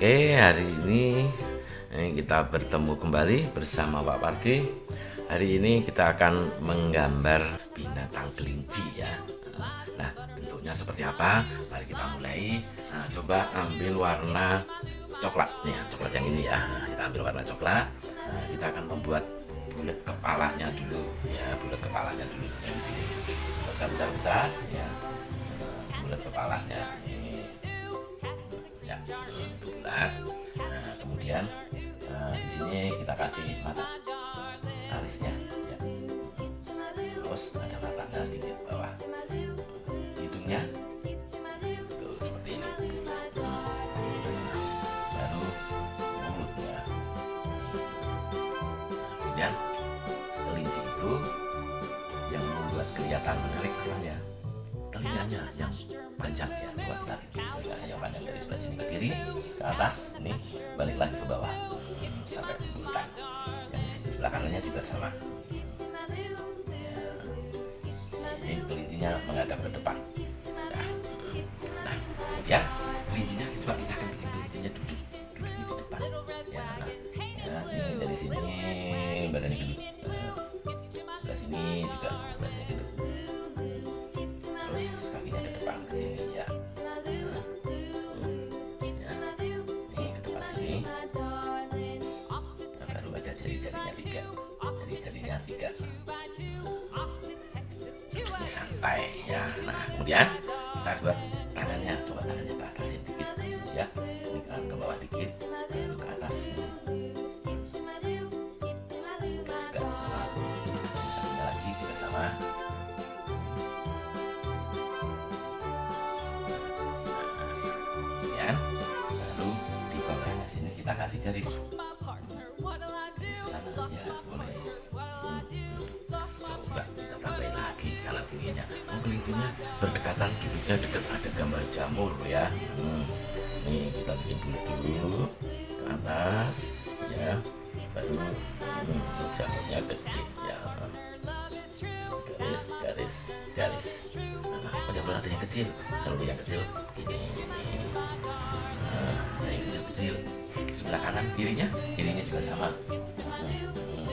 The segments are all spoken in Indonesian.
Oke, hari ini eh, kita bertemu kembali bersama Pak Pardi. Hari ini kita akan menggambar binatang kelinci ya. Nah, bentuknya seperti apa? Mari kita mulai. Nah, coba ambil warna coklat nih, ya, coklat yang ini ya. Nah, kita ambil warna coklat. Nah, kita akan membuat bulat kepalanya dulu ya, bulat kepalanya dulu yang di sini. Besar besar besar ya. Bulat kepalanya ini ya bulat nah kemudian uh, di sini kita kasih mata alisnya ya. Terus ada matanya di bawah hidungnya. Tuh seperti ini. Baru mulutnya. Nah, kemudian kelinci itu yang membuat kelihatan menarik apanya telinganya yang panjang ya. Kita telinganya yang panjang dari sebelah sini ke kiri ke atas ini balik lagi ke bawah. Sampai bulan yang di kanannya juga sama. Ini kelincinya menghadap ke depan. Nah, nah kemudian ini santai ya. Nah kemudian kita buat tangannya coba tangannya ke atas sedikit ya. Ini ke, ke bawah dikit lalu ke atas. Nah, satunya lagi juga sama. Kemudian baru di bawahnya sini kita kasih garis berdekatan duduknya dekat ada gambar jamur ya. Hmm. nih kita bikin dulu ke atas ya. Baru hmm, jamurnya gede ya. Garis garis garis. Nah, oh jamur ada yang kecil. Kalau yang kecil ini ini nah, yang kecil kecil. Sebelah kanan kirinya kirinya juga sama. Hmm, hmm.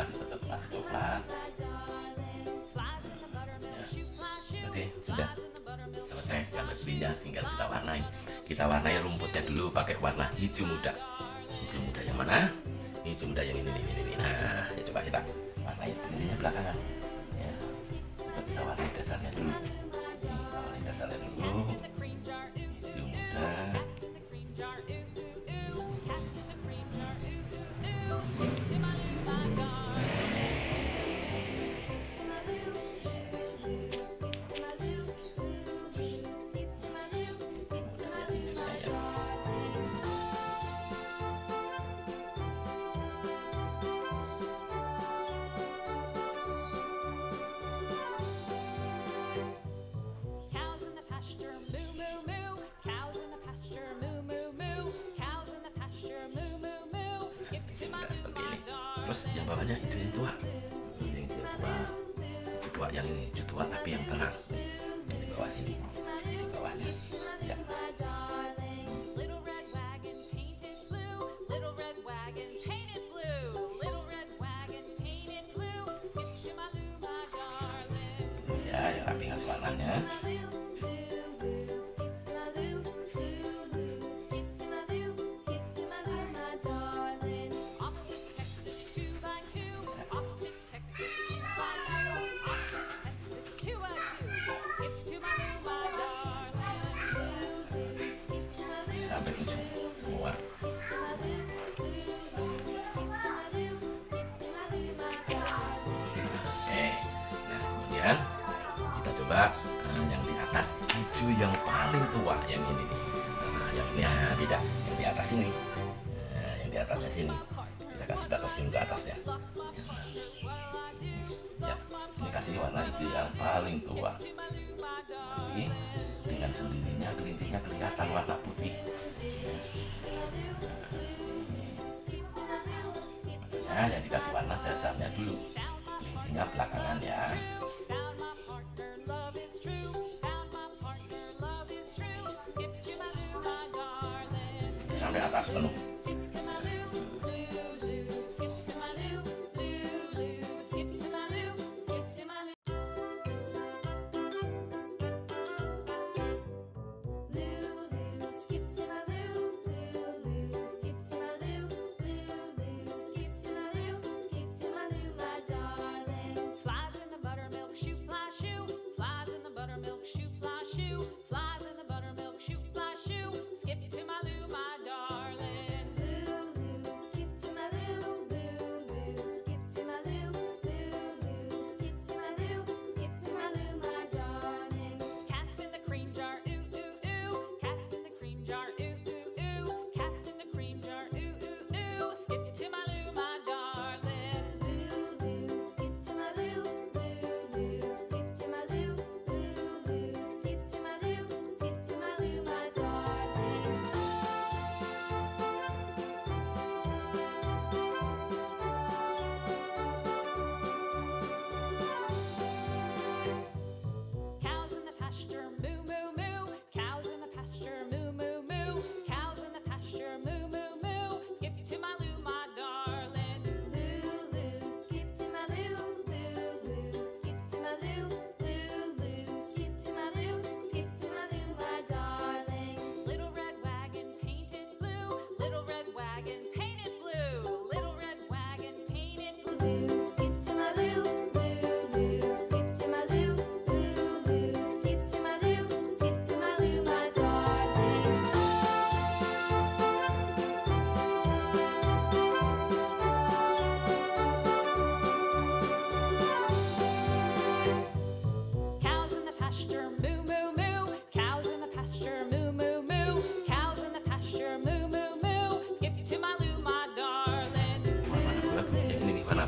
Masih tetap masih coklat ya. oke sudah. Selesai gambar belinya tinggal kita warnai. Kita warnai rumputnya dulu pakai warna hijau muda. Hijau muda yang mana? Hijau muda yang ini ini ini nah ya coba kita warnai. Belinya belakangan terus yang bawahnya hijau yang tua. Yang tua. Tua yang ini tua tapi yang terang. Di bawah sini. Di bawahnya. Ya. Little red wagon painted 这个球，好玩。Oke, nah kemudian kita coba uh, yang di atas hijau yang paling tua yang ini nih. Nah, yang ini ah, tidak, yang di atas ini, nah, yang di atasnya sini. Bisa kasih batas dulu ke atasnya. Ya, ini kasih warna hijau yang paling tua. Oke, dengan sendirinya kelintinya kelihatan warna nah belakangan ya. Sampai atas penuh.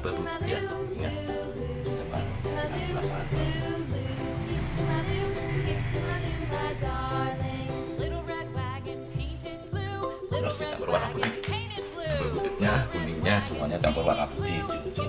baru ya ingat terus dicampur warna putih. Bebutnya kuningnya semuanya campur warna putih gitu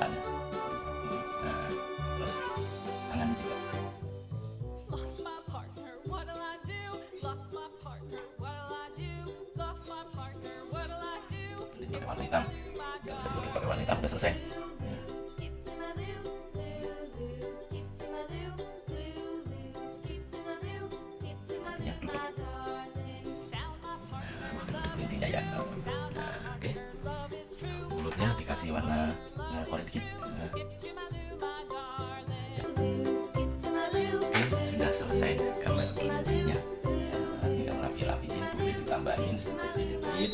makan. Nah, terus tangan juga. Warna hitam. Pakai warna hitam udah selesai. Ya, nah, ya. Dikasih warna uh, dikit. Oke, sudah selesai gambar kelincinya. Tinggal rapi-rapiin, boleh ditambahin. Eh,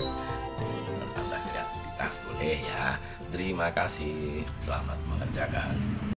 Tambah kreativitas boleh ya. Terima kasih. Selamat mengerjakan.